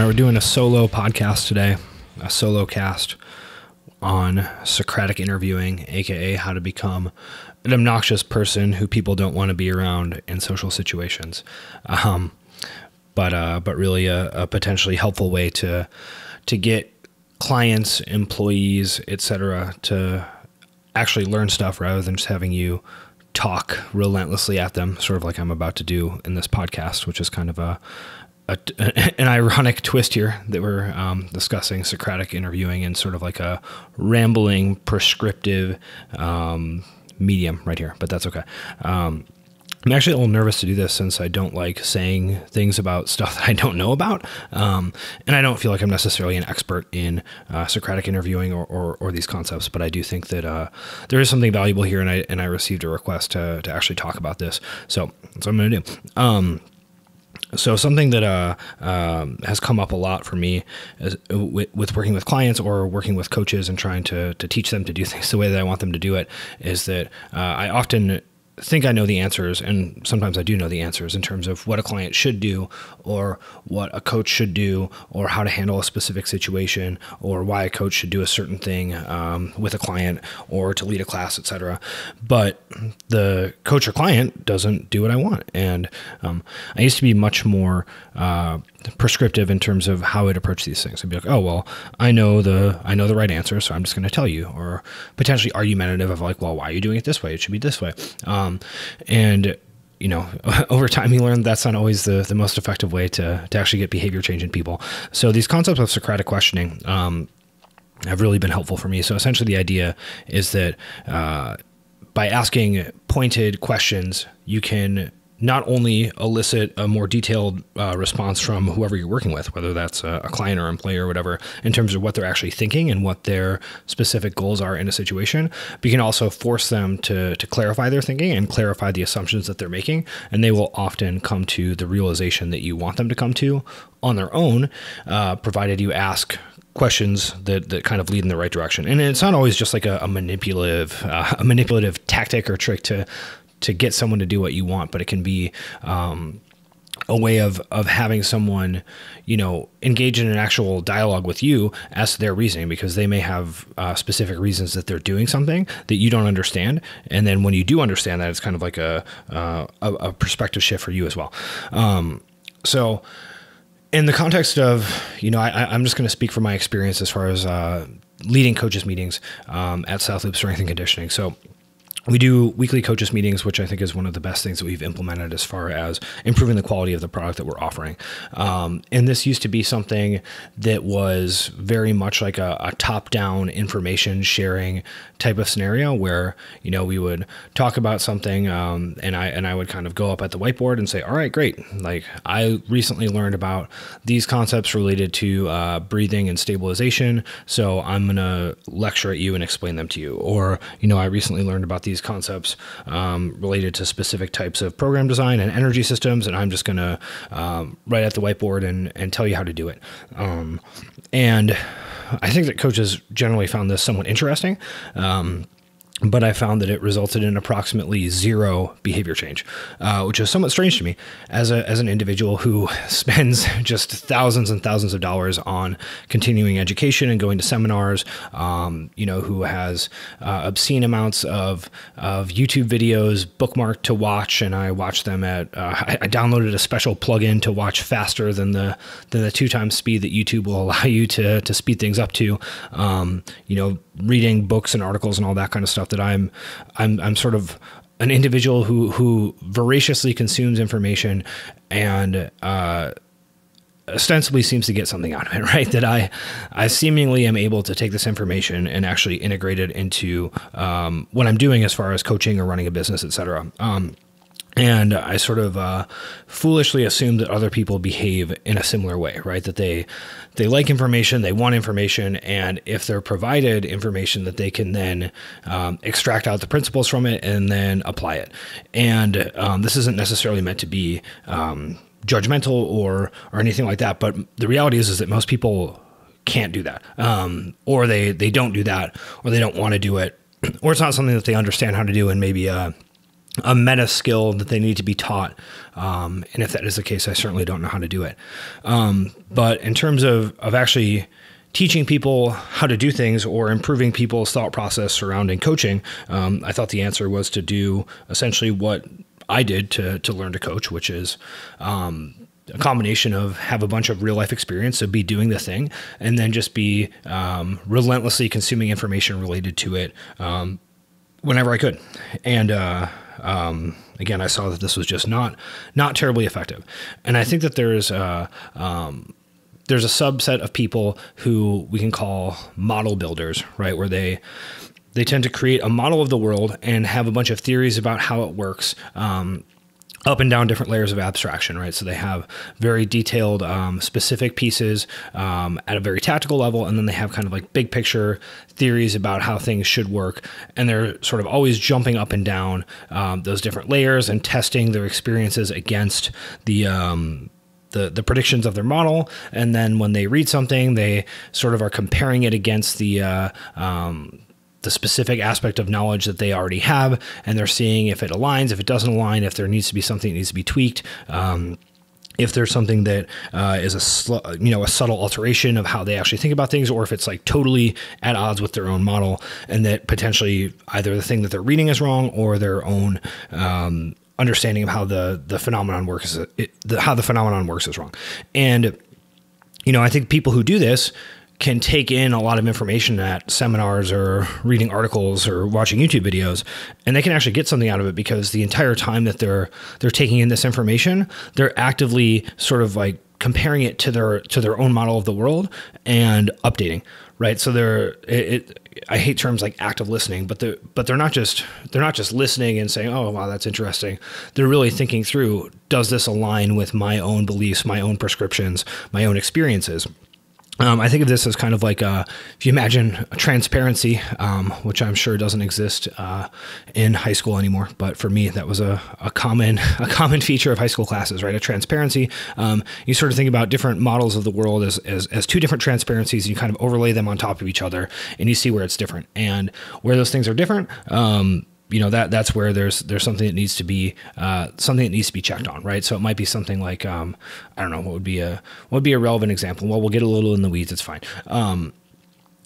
Right, we're doing a solo podcast today, a solo cast on Socratic interviewing, aka how to become an obnoxious person who people don't want to be around in social situations. Um, but uh, but really a, a potentially helpful way to to get clients, employees, etc., to actually learn stuff rather than just having you talk relentlessly at them, sort of like I'm about to do in this podcast, which is kind of a, a an ironic twist here that we're um, discussing Socratic interviewing in sort of like a rambling, prescriptive um, medium right here, but that's okay. Um, I'm actually a little nervous to do this since I don't like saying things about stuff that I don't know about. Um, and I don't feel like I'm necessarily an expert in uh, Socratic interviewing or, or, or, these concepts, but I do think that uh, there is something valuable here. And I, and I received a request to, to actually talk about this. So that's what I'm going to do. Um, so something that uh, um, has come up a lot for me is, with, with, working with clients or working with coaches and trying to, to teach them to do things the way that I want them to do it is that uh, I often think I know the answers, and sometimes I do know the answers in terms of what a client should do, or what a coach should do, or how to handle a specific situation, or why a coach should do a certain thing um, with a client, or to lead a class, etc. But the coach or client doesn't do what I want, and um, I used to be much more uh, prescriptive in terms of how I'd approach these things. I'd be like, oh well, I know the I know the right answer, so I'm just going to tell you, or potentially argumentative of like, well, why are you doing it this way? It should be this way, um, and you know, over time you learn that's not always the, the most effective way to, to actually get behavior change in people. So these concepts of Socratic questioning um, have really been helpful for me. So essentially the idea is that uh, by asking pointed questions, you can not only elicit a more detailed uh, response from whoever you're working with, whether that's a, a, client or employee or whatever, in terms of what they're actually thinking and what their specific goals are in a situation, but you can also force them to, to clarify their thinking and clarify the assumptions that they're making. And they will often come to the realization that you want them to come to on their own, uh, provided you ask questions that, that kind of lead in the right direction. And it's not always just like a, a manipulative uh, a manipulative tactic or trick to to get someone to do what you want, but it can be um, a way of of having someone, you know, engage in an actual dialogue with you as to their reasoning because they may have uh, specific reasons that they're doing something that you don't understand, and then when you do understand that, it's kind of like a uh, a, a, perspective shift for you as well. Um, so. In the context of, you know, I, I'm just going to speak from my experience as far as uh, leading coaches meetings um, at South Loop Strength and Conditioning. So, we do weekly coaches meetings, which I think is one of the best things that we've implemented as far as improving the quality of the product that we're offering. Um, and this used to be something that was very much like a, a top-down information sharing type of scenario, where you know we would talk about something, um, and I and I would kind of go up at the whiteboard and say, "All right, great! Like I recently learned about these concepts related to uh, breathing and stabilization, so I'm gonna lecture at you and explain them to you." Or you know, I recently learned about these these concepts um, related to specific types of program design and energy systems, and I'm just going to um, write at the whiteboard and, and tell you how to do it. Um, and I think that coaches generally found this somewhat interesting. Um, but I found that it resulted in approximately zero behavior change, uh, which is somewhat strange to me as a, as an individual who spends just thousands and thousands of dollars on continuing education and going to seminars. Um, you know, who has uh, obscene amounts of of YouTube videos bookmarked to watch, and I watch them at. Uh, I, I, downloaded a special plugin to watch faster than the than the two times speed that YouTube will allow you to to speed things up to. Um, you know, reading books and articles and all that kind of stuff that I'm I'm I'm sort of an individual who who voraciously consumes information and uh, ostensibly seems to get something out of it, right? That I I seemingly am able to take this information and actually integrate it into um, what I'm doing as far as coaching or running a business, etc. Um, and I sort of uh, foolishly assume that other people behave in a similar way, right? That they they like information, they want information, and if they're provided information, that they can then um, extract out the principles from it and then apply it. And um, this isn't necessarily meant to be um, judgmental or or anything like that, but the reality is is that most people can't do that, um, or they they don't do that, or they don't want to do it, or it's not something that they understand how to do, and maybe. Uh, a meta skill that they need to be taught. Um, and if that is the case, I certainly don't know how to do it. Um, but in terms of, of actually teaching people how to do things or improving people's thought process surrounding coaching, um, I thought the answer was to do essentially what I did to, to learn to coach, which is um, a combination of have a bunch of real life experience, so be doing the thing, and then just be um, relentlessly consuming information related to it um, whenever I could. And uh, um, again, I saw that this was just not not terribly effective, and I think that there's uh, um, there's a subset of people who we can call model builders, right? Where they they tend to create a model of the world and have a bunch of theories about how it works. Um, up and down different layers of abstraction, right? So they have very detailed, um, specific pieces um, at a very tactical level, and then they have kind of like big picture theories about how things should work. And they're sort of always jumping up and down um, those different layers and testing their experiences against the um, the the predictions of their model, and then when they read something, they sort of are comparing it against the uh, um, the specific aspect of knowledge that they already have, and they're seeing if it aligns, if it doesn't align, if there needs to be something that needs to be tweaked. Um, if there's something that uh, is a sl- you know a subtle alteration of how they actually think about things, or if it's like totally at odds with their own model, and that potentially either the thing that they're reading is wrong or their own um, understanding of how the the phenomenon works, it, the, how the phenomenon works is wrong, and you know I think people who do this can take in a lot of information at seminars or reading articles or watching YouTube videos and they can actually get something out of it because the entire time that they're they're taking in this information they're actively sort of like comparing it to their to their own model of the world and updating right so they're it, it I hate terms like active listening, but they but they're not just they're not just listening and saying, "Oh, wow, that's interesting." They're really thinking through, does this align with my own beliefs, my own prescriptions, my own experiences? Um, I think of this as kind of like a, if you imagine transparency, um, which I'm sure doesn't exist uh, in high school anymore, but for me that was a, a common a common feature of high school classes, right? A transparency. Um, you sort of think about different models of the world as, as, as two different transparencies. and You kind of overlay them on top of each other, and you see where it's different and where those things are different. You know that that's where there's there's something that needs to be uh, something that needs to be checked on, right? So it might be something like um, I don't know what would be a what would be a relevant example. Well, we'll get a little in the weeds. It's fine. Um,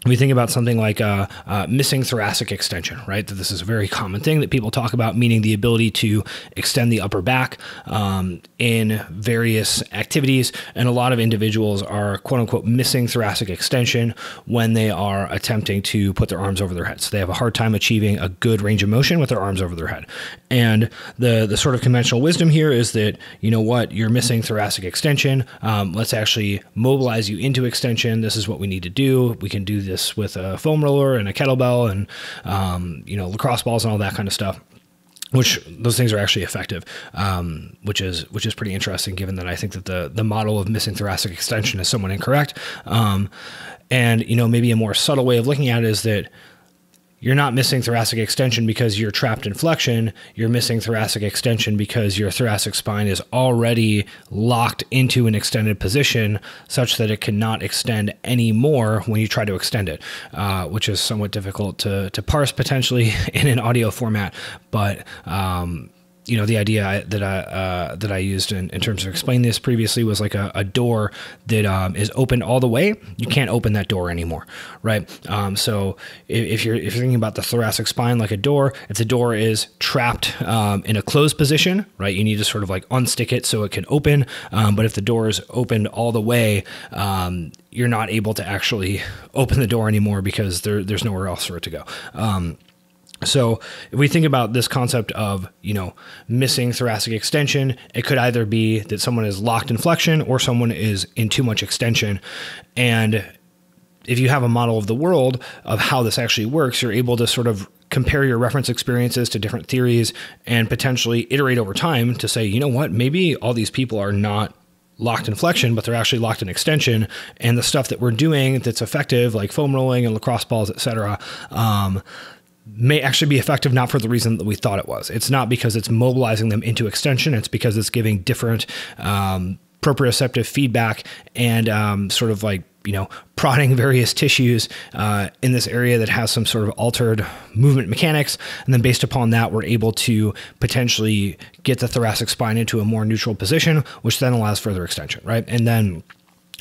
we think about something like uh, uh, missing thoracic extension, right? That this is a very common thing that people talk about, meaning the ability to extend the upper back um, in various activities. And a lot of individuals are quote unquote missing thoracic extension when they are attempting to put their arms over their head. So they have a hard time achieving a good range of motion with their arms over their head. And the the sort of conventional wisdom here is that you know what you're missing thoracic extension. Um, let's actually mobilize you into extension. This is what we need to do. We can do this this with a foam roller and a kettlebell and um, you know lacrosse balls and all that kind of stuff which those things are actually effective, um, which is which is pretty interesting, given that I think that the the model of missing thoracic extension is somewhat incorrect. Um, and you know, maybe a more subtle way of looking at it is that you're not missing thoracic extension because you're trapped in flexion. You're missing thoracic extension because your thoracic spine is already locked into an extended position such that it cannot extend anymore when you try to extend it, uh, which is somewhat difficult to, to parse potentially in an audio format. But um, you know the idea that I uh, that I used in, in, terms of explaining this previously was like a, a door that um, is open all the way. You can't open that door anymore, right? Um, so if, if, you're if you're thinking about the thoracic spine like a door, if the door is trapped um, in a closed position, right, you need to sort of like unstick it so it can open. Um, but if the door is opened all the way, um, you're not able to actually open the door anymore because there, there's nowhere else for it to go. So if we think about this concept of, you know, missing thoracic extension, it could either be that someone is locked in flexion or someone is in too much extension. And if you have a model of the world of how this actually works, you're able to sort of compare your reference experiences to different theories and potentially iterate over time to say, you know what, maybe all these people are not locked in flexion, but they're actually locked in extension. And the stuff that we're doing that's effective, like foam rolling and lacrosse balls, et cetera, um, may actually be effective not for the reason that we thought it was. It's not because it's mobilizing them into extension, it's because it's giving different um, proprioceptive feedback and um, sort of like you know, prodding various tissues uh, in this area that has some sort of altered movement mechanics. And then based upon that, we're able to potentially get the thoracic spine into a more neutral position, which then allows further extension, right? And then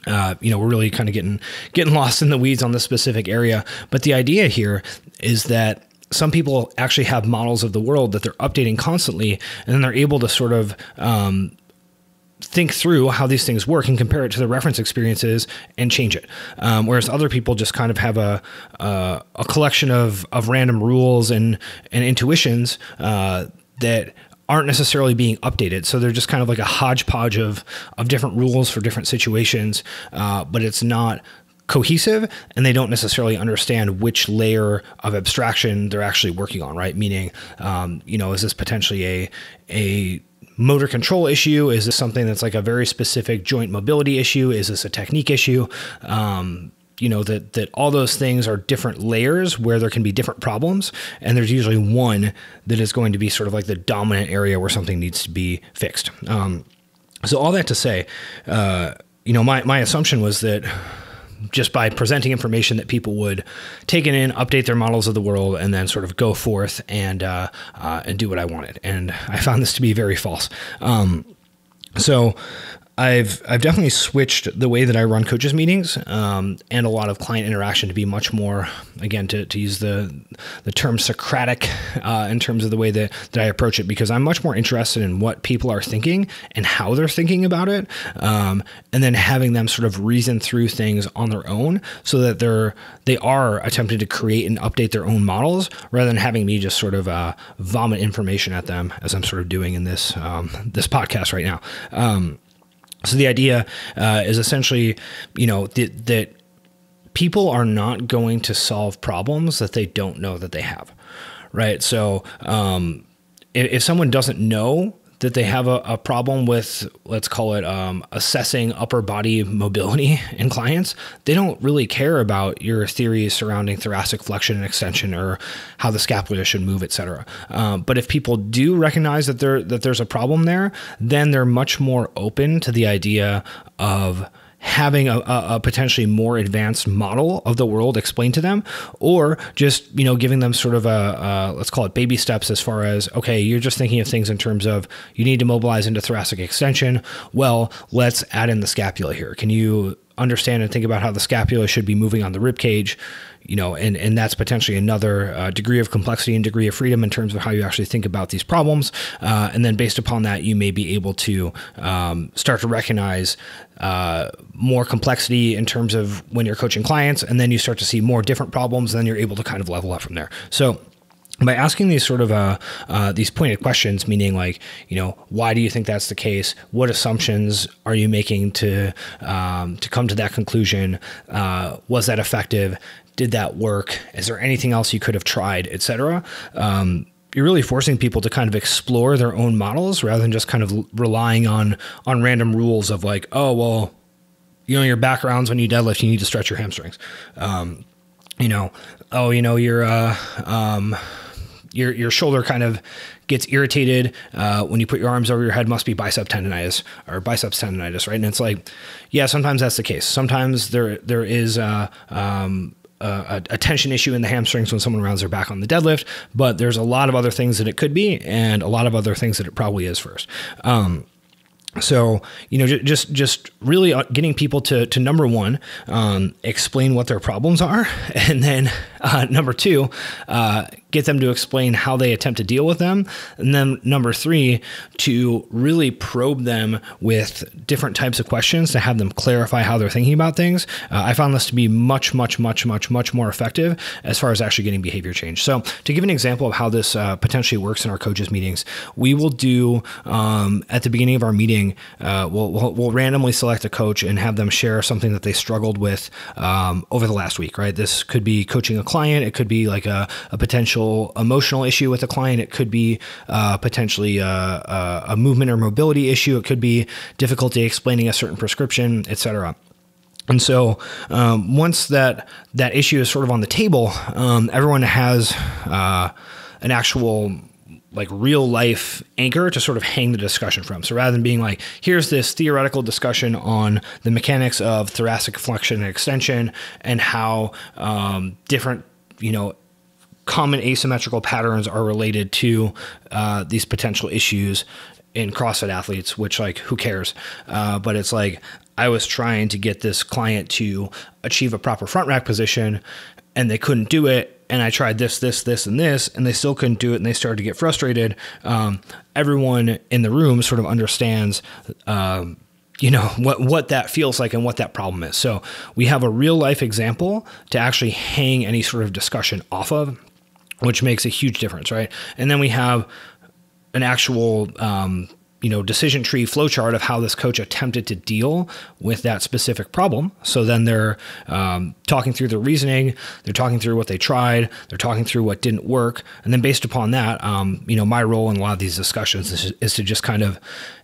uh, you know, we're really kind of getting getting lost in the weeds on this specific area. But the idea here is that some people actually have models of the world that they're updating constantly, and then they're able to sort of um, think through how these things work and compare it to the reference experiences and change it. Um, whereas other people just kind of have a uh, a collection of of random rules and and intuitions uh, that aren't necessarily being updated. So they're just kind of like a hodgepodge of of different rules for different situations, uh, but it's not cohesive and they don't necessarily understand which layer of abstraction they're actually working on right meaning um, you know is this potentially a a motor control issue? Is this something that's like a very specific joint mobility issue? Is this a technique issue? Um, you know that that all those things are different layers where there can be different problems and there's usually one that is going to be sort of like the dominant area where something needs to be fixed um, so all that to say uh, you know my, my assumption was that just by presenting information that people would take it in, update their models of the world, and then sort of go forth and uh, uh, and do what I wanted. And I found this to be very false. Um, so I've I've definitely switched the way that I run coaches meetings um, and a lot of client interaction to be much more again to, to use the the term Socratic uh, in terms of the way that, that I approach it because I'm much more interested in what people are thinking and how they're thinking about it um, and then having them sort of reason through things on their own so that they're they are attempting to create and update their own models rather than having me just sort of uh, vomit information at them as I'm sort of doing in this um, this podcast right now. So the idea uh, is essentially, you know, that, that people are not going to solve problems that they don't know that they have, right? So um, if, if someone doesn't know that they have a, a problem with, let's call it um, assessing upper body mobility in clients, they don't really care about your theories surrounding thoracic flexion and extension or how the scapula should move, etc. Um, but if people do recognize that there that there's a problem there, then they're much more open to the idea of having a, a, potentially more advanced model of the world explained to them, or just you know giving them sort of a, a, let's call it baby steps as far as okay, you're just thinking of things in terms of you need to mobilize into thoracic extension. Well, let's add in the scapula here. Can you understand and think about how the scapula should be moving on the rib cage? you know, and, and that's potentially another uh, degree of complexity and degree of freedom in terms of how you actually think about these problems. Uh, and then based upon that, you may be able to um, start to recognize uh, more complexity in terms of when you're coaching clients, and then you start to see more different problems, and then you're able to kind of level up from there. So by asking these sort of uh, uh, these pointed questions, meaning like, you know, why do you think that's the case? What assumptions are you making to um, to come to that conclusion? Uh, was that effective? Did that work? Is there anything else you could have tried, etc. Um, you're really forcing people to kind of explore their own models rather than just kind of relying on on random rules of like, oh well, you know, your backgrounds when you deadlift, you need to stretch your hamstrings. Um, you know, oh, you know, your uh, um, your your shoulder kind of gets irritated uh, when you put your arms over your head. Must be bicep tendonitis or biceps tendonitis, right? And it's like, yeah, sometimes that's the case. Sometimes there there is. Uh, um, a, a, tension issue in the hamstrings when someone rounds their back on the deadlift, but there's a lot of other things that it could be, and a lot of other things that it probably is first. Um, so you know just just really uh, getting people to to number one um, explain what their problems are and then uh, number two uh, get them to explain how they attempt to deal with them. And then number three to really probe them with different types of questions to have them clarify how they're thinking about things. Uh, i found this to be much much much much much more effective as far as actually getting behavior change. So to give an example of how this uh, potentially works in our coaches meetings we will do um, at the beginning of our meeting uh, we'll, we'll, we'll, randomly select a coach and have them share something that they struggled with um, over the last week, right? This could be coaching a client. It could be like a, a potential emotional issue with a client. It could be uh, potentially a, a, a movement or mobility issue. It could be difficulty explaining a certain prescription, etc. And so, um, once that that issue is sort of on the table, um, everyone has uh, an actual like real life anchor to sort of hang the discussion from. So rather than being like, here's this theoretical discussion on the mechanics of thoracic flexion and extension and how um, different, you know, common asymmetrical patterns are related to uh, these potential issues in CrossFit athletes, which like who cares? Uh, but it's like I was trying to get this client to achieve a proper front rack position, and they couldn't do it. And I tried this, this, this, and this, and they still couldn't do it, and they started to get frustrated. Um, everyone in the room sort of understands. Um, you know what what that feels like and what that problem is. So we have a real life example to actually hang any sort of discussion off of, which makes a huge difference, right? And then we have an actual um, you know decision tree flowchart of how this coach attempted to deal with that specific problem. So then they're um, talking through their reasoning, they're talking through what they tried, they're talking through what didn't work, and then based upon that, um, you know, my role in a lot of these discussions is, is, to just kind of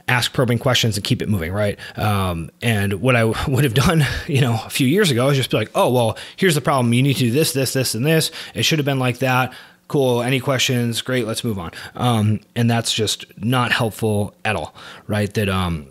ask probing questions and keep it moving, right? Um, and what I would have done, you know, a few years ago is just be like, oh well, here's the problem. You need to do this, this, this, and this. It should have been like that cool. Any questions? Great. Let's move on. Um, and that's just not helpful at all, right? That um,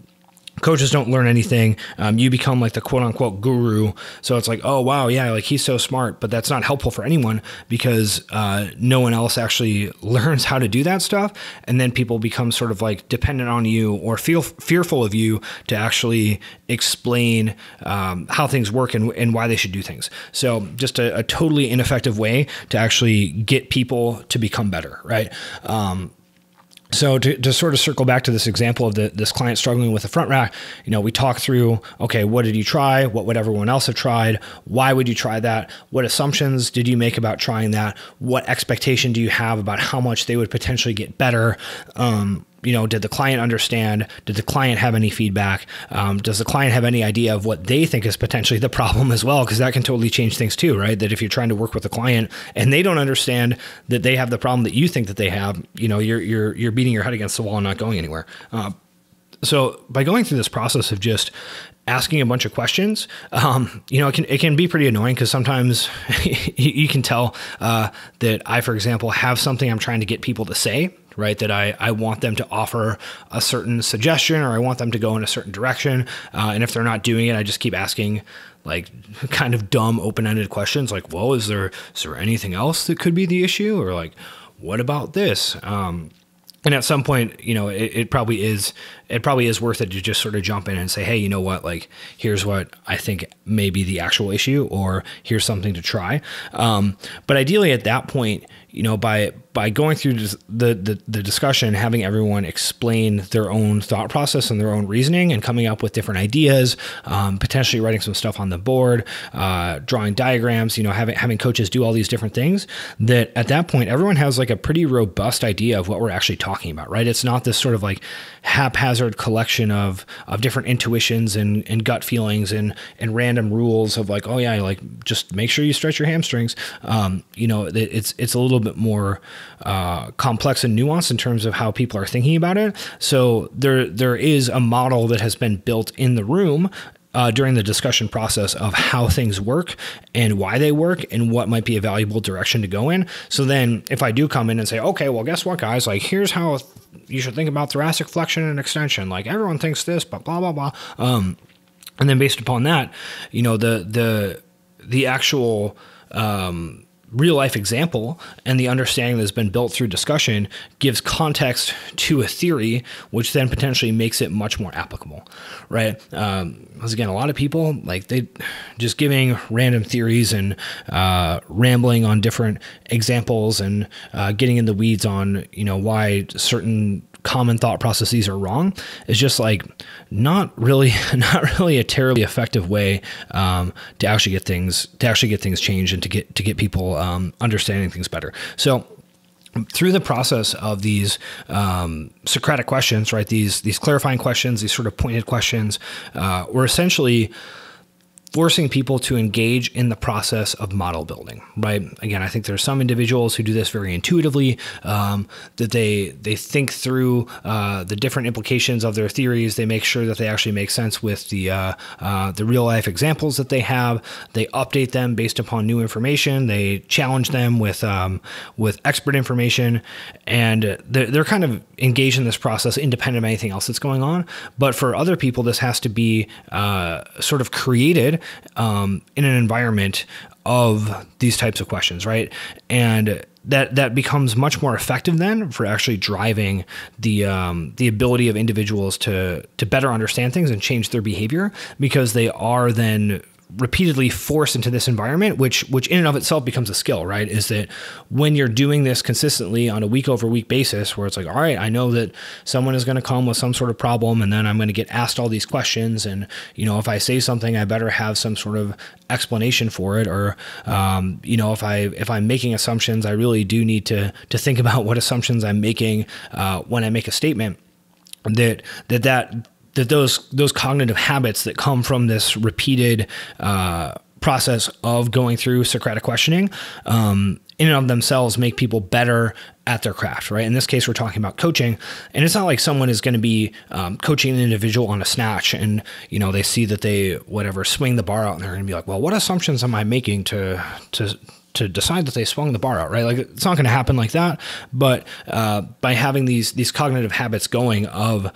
coaches don't learn anything. Um, you become like the quote unquote guru. So it's like, oh, wow, yeah, like he's so smart, but that's not helpful for anyone because uh, no one else actually learns how to do that stuff. And then people become sort of like dependent on you or feel fearful of you to actually explain um, how things work and, and why they should do things. So just a, a, totally ineffective way to actually get people to become better, right? Um, so to, to sort of circle back to this example of the, this client struggling with a front rack, you know, we talk through, okay, what did you try? What would everyone else have tried? Why would you try that? What assumptions did you make about trying that? What expectation do you have about how much they would potentially get better? Um, you know, did the client understand? Did the client have any feedback? Um, does the client have any idea of what they think is potentially the problem as well? Because that can totally change things too, right? That if you're trying to work with a client and they don't understand that they have the problem that you think that they have, you know, you're you're you're beating your head against the wall and not going anywhere. Uh, so by going through this process of just asking a bunch of questions, um, you know, it can it can be pretty annoying because sometimes you, can tell uh, that I, for example, have something I'm trying to get people to say, right? That I, I want them to offer a certain suggestion or I want them to go in a certain direction. Uh, and if they're not doing it, I just keep asking like kind of dumb open-ended questions like, well, is there, is there anything else that could be the issue? Or like, what about this? Um, and at some point, you know, it, it, probably is it probably is worth it to just sort of jump in and say, hey, you know what, like here's what I think may be the actual issue, or here's something to try. Um, but ideally, at that point, you know, by by going through the, the the discussion, having everyone explain their own thought process and their own reasoning, and coming up with different ideas, um, potentially writing some stuff on the board, uh, drawing diagrams, you know, having having coaches do all these different things. That at that point, everyone has like a pretty robust idea of what we're actually talking about, right? It's not this sort of like haphazard collection of of different intuitions and, and gut feelings and and random rules of like, oh yeah, like just make sure you stretch your hamstrings. Um, you know, it's it's a little bit more uh, complex and nuanced in terms of how people are thinking about it. So there there is a model that has been built in the room uh, during the discussion process of how things work and why they work and what might be a valuable direction to go in. So then, if I do come in and say, okay, well, guess what, guys? Like, here's how you should think about thoracic flexion and extension. Like, everyone thinks this, but blah blah blah. Um, and then based upon that, you know, the the the actual um, real life example and the understanding that's been built through discussion gives context to a theory, which then potentially makes it much more applicable, right? Um, because again, a lot of people like they just giving random theories and uh, rambling on different examples and uh, getting in the weeds on you know why certain common thought processes are wrong is just like not really not really a terribly effective way um, to actually get things to actually get things changed and to get to get people um, understanding things better so through the process of these um, Socratic questions, right? These these clarifying questions, these sort of pointed questions, uh, we're essentially forcing people to engage in the process of model building right? Again i think there's some individuals who do this very intuitively um, that they they think through uh, the different implications of their theories. They make sure that they actually make sense with the uh, uh, the real life examples that they have. They update them based upon new information. They challenge them with um, with expert information. And they're, they're kind of engaged in this process independent of anything else that's going on. But for other people this has to be uh, sort of created um, in an environment of these types of questions, right? And that that becomes much more effective then for actually driving the um, the ability of individuals to to better understand things and change their behavior because they are then repeatedly forced into this environment, which which in and of itself becomes a skill, right? Is that when you're doing this consistently on a week over week basis, where it's like, all right, I know that someone is going to come with some sort of problem, and then I'm going to get asked all these questions, and you know, if I say something, I better have some sort of explanation for it, or um, you know, if I if I'm making assumptions, I really do need to to think about what assumptions I'm making uh, when I make a statement. That that that that those those cognitive habits that come from this repeated uh, process of going through Socratic questioning um, in and of themselves make people better at their craft, right? In this case, we're talking about coaching, and it's not like someone is going to be um, coaching an individual on a snatch, and you know they see that they whatever swing the bar out, and they're going to be like, well, what assumptions am I making to to to decide that they swung the bar out, right? Like it's not going to happen like that, but uh, by having these these cognitive habits going of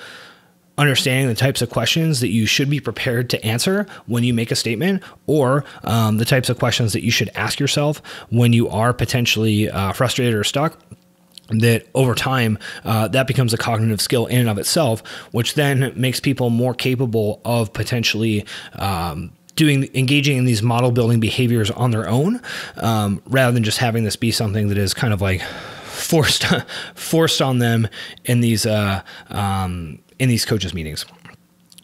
understanding the types of questions that you should be prepared to answer when you make a statement, or um, the types of questions that you should ask yourself when you are potentially uh, frustrated or stuck that over time uh, that becomes a cognitive skill in and of itself which then makes people more capable of potentially um, doing engaging in these model building behaviors on their own um, rather than just having this be something that is kind of like forced forced on them in these uh, um, in these coaches meetings.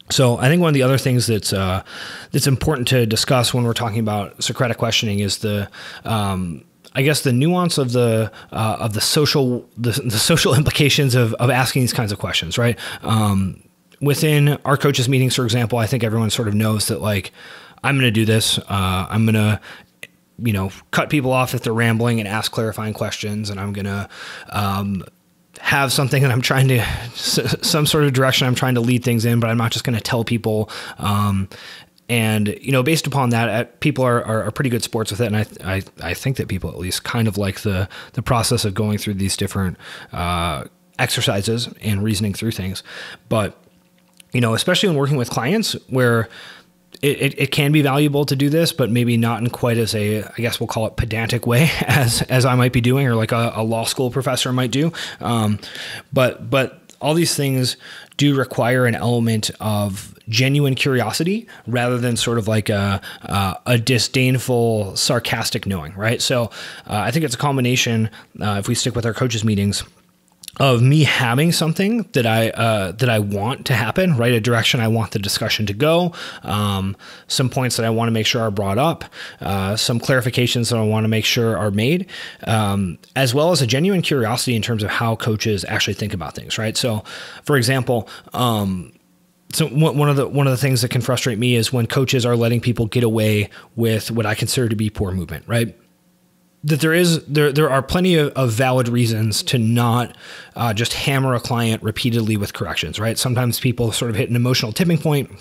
So I think one of the other things that's uh, that's important to discuss when we're talking about Socratic questioning is the um, I guess the nuance of the uh, of the social the, the, social implications of, of asking these kinds of questions, right? Um, within our coaches meetings, for example, I think everyone sort of knows that like I'm going to do this. Uh, I'm going to you know cut people off if they're rambling and ask clarifying questions, and I'm going to um, have something that I'm trying to, some sort of direction I'm trying to lead things in, but I'm not just going to tell people. Um, and you know, based upon that, uh, people are, are, are, pretty good sports with it, and I, I I think that people at least kind of like the the process of going through these different uh, exercises and reasoning through things. But you know, especially when working with clients, where it, it, it, can be valuable to do this, but maybe not in quite as a, I guess we'll call it pedantic way as as I might be doing, or like a, a law school professor might do. Um, but but all these things do require an element of genuine curiosity rather than sort of like a, uh, a disdainful, sarcastic knowing, right? So uh, I think it's a combination. Uh, if we stick with our coaches meetings of me having something that I uh, that I want to happen, right? A direction I want the discussion to go, um, some points that I want to make sure are brought up, uh, some clarifications that I want to make sure are made, um, as well as a genuine curiosity in terms of how coaches actually think about things, right? So, for example. Um, so one of the one of the things that can frustrate me is when coaches are letting people get away with what I consider to be poor movement, right? That there is there there are plenty of, of valid reasons to not uh, just hammer a client repeatedly with corrections, right? Sometimes people sort of hit an emotional tipping point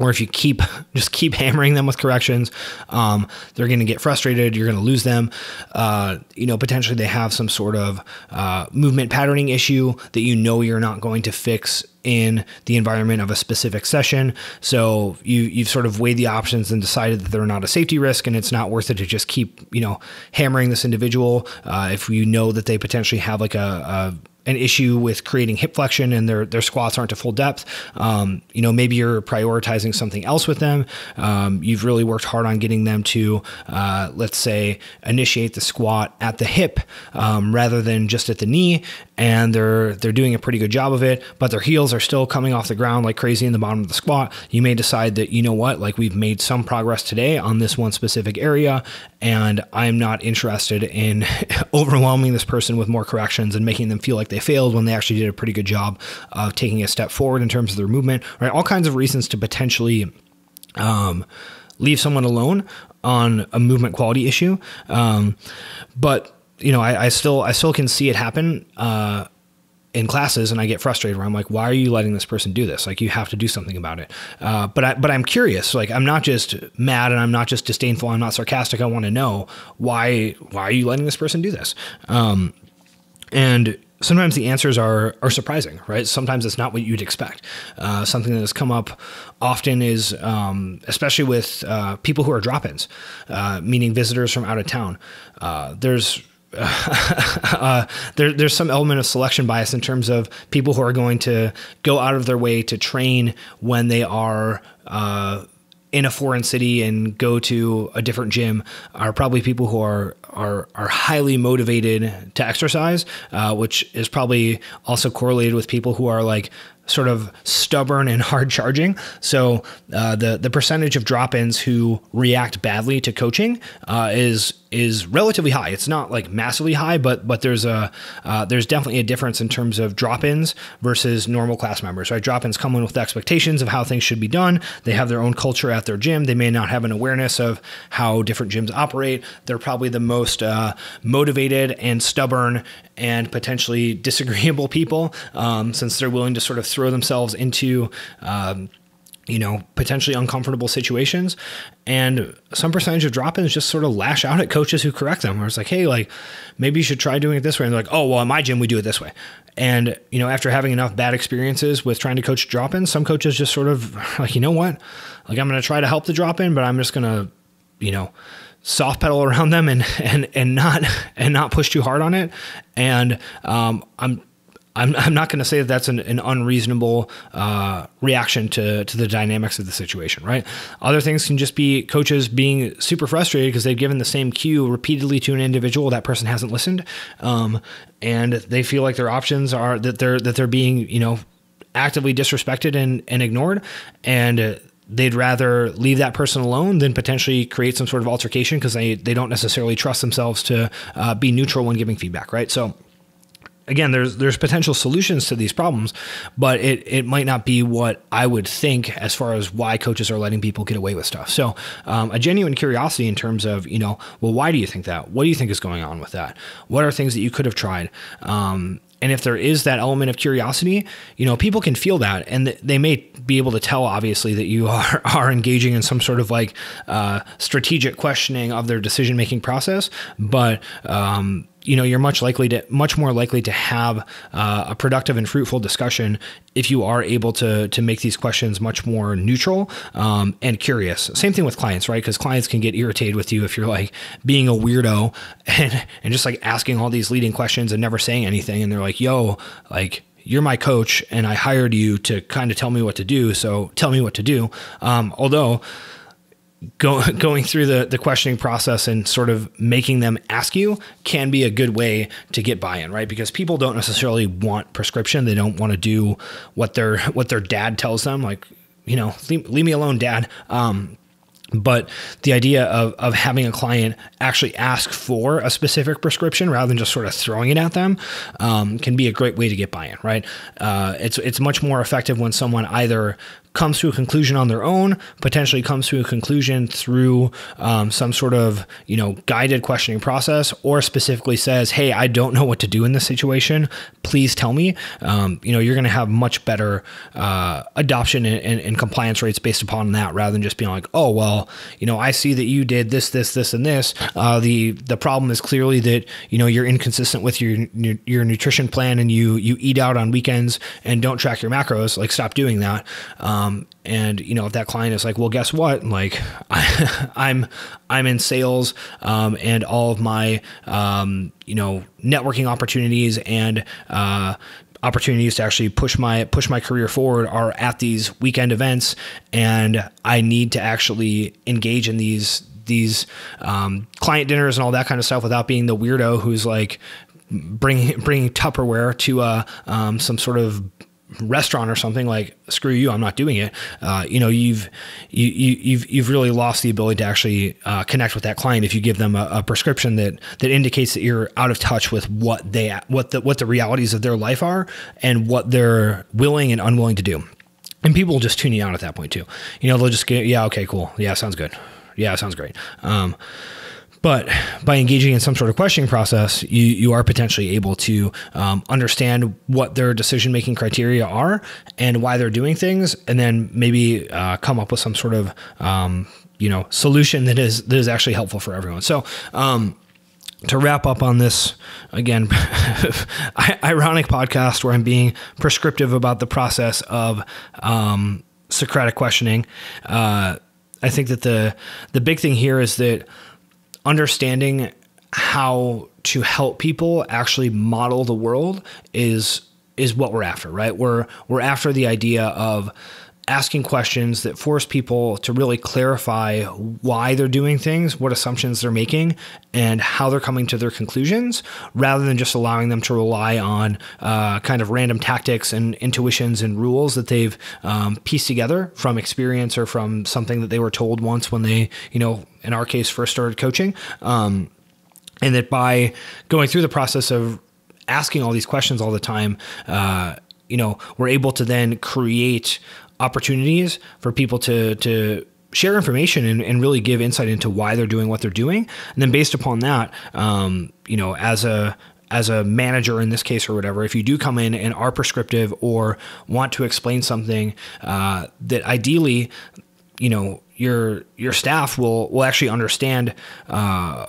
or if you keep just keep hammering them with corrections, um, they're going to get frustrated. You're going to lose them. Uh, you know, potentially they have some sort of uh, movement patterning issue that you know you're not going to fix in the environment of a specific session. So you you've sort of weighed the options and decided that they're not a safety risk, and it's not worth it to just keep you know hammering this individual uh, if you know that they potentially have like a, a an issue with creating hip flexion and their their squats aren't to full depth. Um, you know, maybe you're prioritizing something else with them. Um, you've really worked hard on getting them to, uh, let's say, initiate the squat at the hip um, rather than just at the knee, and they're they're doing a pretty good job of it. But their heels are still coming off the ground like crazy in the bottom of the squat. You may decide that you know what, like we've made some progress today on this one specific area, and I'm not interested in overwhelming this person with more corrections and making them feel like they failed when they actually did a pretty good job of taking a step forward in terms of their movement, right? All kinds of reasons to potentially um, leave someone alone on a movement quality issue. Um, but you know, I, I, still I still can see it happen. Uh, in classes and I get frustrated where I'm like, why are you letting this person do this? Like you have to do something about it. Uh, but I, but I'm curious. Like I'm not just mad and I'm not just disdainful. I'm not sarcastic. I want to know why, why are you letting this person do this? Um, and sometimes the answers are are surprising, right? Sometimes it's not what you'd expect. Uh, something that has come up often is, um, especially with uh, people who are drop-ins, uh, meaning visitors from out of town. Uh, there's uh, there, there's some element of selection bias in terms of people who are going to go out of their way to train when they are uh, in a foreign city and go to a different gym are probably people who are are are highly motivated to exercise, uh, which is probably also correlated with people who are like sort of stubborn and hard charging. So uh, the the percentage of drop-ins who react badly to coaching uh, is is relatively high. It's not like massively high, but but there's a uh, there's definitely a difference in terms of drop-ins versus normal class members. Right, drop-ins come in with expectations of how things should be done. They have their own culture at their gym. They may not have an awareness of how different gyms operate. They're probably the most uh, motivated and stubborn and potentially disagreeable people, um, since they're willing to sort of throw themselves into. Um, you know, potentially uncomfortable situations. And some percentage of drop ins just sort of lash out at coaches who correct them, where it's like, hey, like, maybe you should try doing it this way. And they're like, oh, well, in my gym, we do it this way. And, you know, after having enough bad experiences with trying to coach drop ins, some coaches just sort of like, you know what? Like, I'm going to try to help the drop in, but I'm just going to, you know, soft pedal around them and, and, and not, and not push too hard on it. And, um, I'm, I'm, I'm not going to say that that's an, an unreasonable uh, reaction to, to the dynamics of the situation, right? Other things can just be coaches being super frustrated because they've given the same cue repeatedly to an individual. That person hasn't listened, um, and they feel like their options are that they're that they're being you know actively disrespected and, and ignored, and they'd rather leave that person alone than potentially create some sort of altercation because they, they don't necessarily trust themselves to uh, be neutral when giving feedback, right? So again, there's there's potential solutions to these problems, but it it might not be what I would think as far as why coaches are letting people get away with stuff. So um, a genuine curiosity in terms of you know, well, why do you think that? What do you think is going on with that? What are things that you could have tried? Um, and if there is that element of curiosity, you know, people can feel that and they may be able to tell, obviously, that you are, are engaging in some sort of like uh, strategic questioning of their decision making process. But, um, you know you're much likely to much more likely to have uh, a productive and fruitful discussion if you are able to to make these questions much more neutral um, and curious. Same thing with clients, right? Because clients can get irritated with you if you're like being a weirdo and and just like asking all these leading questions and never saying anything, and they're like, "Yo, like." You're my coach, and I hired you to kind of tell me what to do. So tell me what to do. Um, although, go, going through the, the questioning process and sort of making them ask you can be a good way to get buy-in, right? Because people don't necessarily want prescription. They don't want to do what their what their dad tells them, like, you know, leave, leave me alone, dad. Um, but the idea of, of having a client actually ask for a specific prescription rather than just sort of throwing it at them um, can be a great way to get buy-in, right? Uh, it's it's much more effective when someone either comes to a conclusion on their own, potentially comes to a conclusion through um, some sort of you know guided questioning process, or specifically says, "Hey, I don't know what to do in this situation. Please tell me." Um, you know, you're going to have much better uh, adoption and, and, and, compliance rates based upon that, rather than just being like, "Oh, well, you know, I see that you did this, this, this, and this." Uh, the the problem is clearly that you know you're inconsistent with your your nutrition plan and you you eat out on weekends and don't track your macros. Like, stop doing that. Um, um, and you know, if that client is like, well, guess what? Like, I, am I'm, I'm in sales, um, and all of my, um, you know, networking opportunities and, uh, opportunities to actually push my push my career forward are at these weekend events and I need to actually engage in these these um, client dinners and all that kind of stuff without being the weirdo who's like bringing bringing Tupperware to uh, um, some sort of restaurant or something like screw you i'm not doing it uh, you know you've you, you, you've you've really lost the ability to actually uh, connect with that client if you give them a, a, prescription that that indicates that you're out of touch with what they what the what the realities of their life are and what they're willing and unwilling to do and people will just tune you out at that point too. You know, they'll just get, yeah, okay, cool. Yeah, sounds good. Yeah, sounds great. Um, but by engaging in some sort of questioning process, you, you are potentially able to um, understand what their decision making criteria are and why they're doing things, and then maybe uh, come up with some sort of um, you know solution that is that is actually helpful for everyone. So. Um, to wrap up on this again ironic podcast where i'm being prescriptive about the process of um, socratic questioning uh, i think that the the big thing here is that understanding how to help people actually model the world is is what we're after, right? We're we're after the idea of asking questions that force people to really clarify why they're doing things, what assumptions they're making, and how they're coming to their conclusions, rather than just allowing them to rely on uh, kind of random tactics and intuitions and rules that they've um, pieced together from experience or from something that they were told once when they, you know, in our case, first started coaching. Um, and that by going through the process of asking all these questions all the time, uh, you know, we're able to then create opportunities for people to to share information and, and, really give insight into why they're doing what they're doing. And then based upon that, um, you know, as a as a manager in this case or whatever, if you do come in and are prescriptive or want to explain something uh, that ideally, you know, your your staff will will actually understand uh,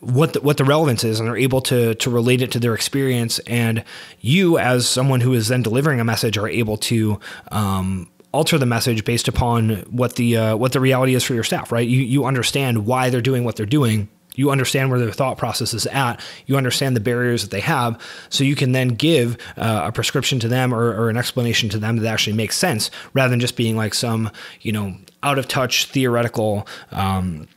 what the, what the relevance is and are able to to relate it to their experience and you as someone who is then delivering a message are able to um, alter the message based upon what the uh, what the reality is for your staff right you you understand why they're doing what they're doing you understand where their thought process is at. You understand the barriers that they have. So you can then give uh, a prescription to them or, or, an explanation to them that actually makes sense rather than just being like some, you know, out of touch theoretical, um,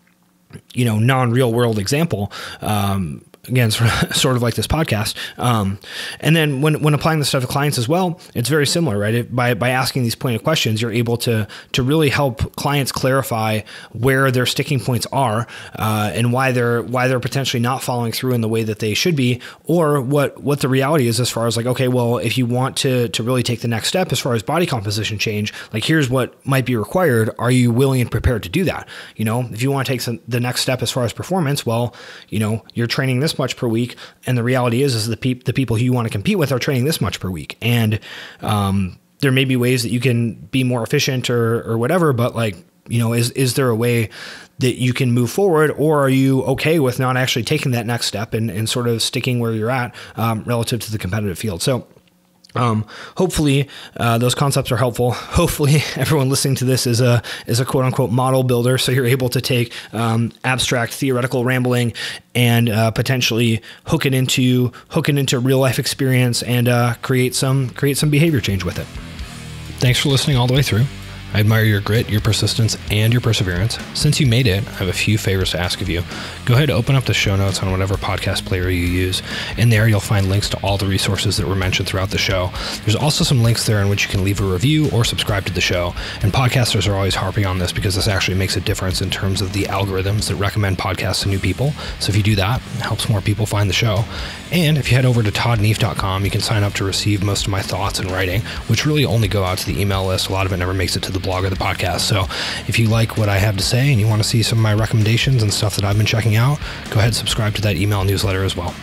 you know, non real world example. Um, again, sort of like this podcast. Um, and then when, when applying this stuff to clients as well, it's very similar, right? It, by, by asking these pointed questions, you're able to, to really help clients clarify where their sticking points are uh, and why they're, why they're potentially not following through in the way that they should be, or what, what the reality is as far as like, okay, well, if you want to, to really take the next step as far as body composition change, like here's what might be required. Are you willing and prepared to do that? You know, if you want to take some, the next step as far as performance, well, you know, you're training this much per week, and the reality is, is the pe- the people who you want to compete with are training this much per week, and um, there may be ways that you can be more efficient or or whatever, but like you know, is is there a way that you can move forward, or are you okay with not actually taking that next step and, and sort of sticking where you're at um, relative to the competitive field? So um, hopefully, uh, those concepts are helpful. Hopefully, everyone listening to this is a is a quote unquote model builder, so you're able to take um, abstract theoretical rambling and uh, potentially hook it into hook it into real life experience and uh, create some create some behavior change with it. Thanks for listening all the way through. I admire your grit, your persistence, and your perseverance. Since you made it, I have a few favors to ask of you. Go ahead, and open up the show notes on whatever podcast player you use. In there, you'll find links to all the resources that were mentioned throughout the show. There's also some links there in which you can leave a review or subscribe to the show. And podcasters are always harping on this because this actually makes a difference in terms of the algorithms that recommend podcasts to new people. So if you do that, it helps more people find the show. And if you head over to toddnief.com, you can sign up to receive most of my thoughts and writing, which really only go out to the email list. A lot of it never makes it to the the blog or the podcast. So if you like what I have to say and you want to see some of my recommendations and stuff that I've been checking out, go ahead and subscribe to that email newsletter as well.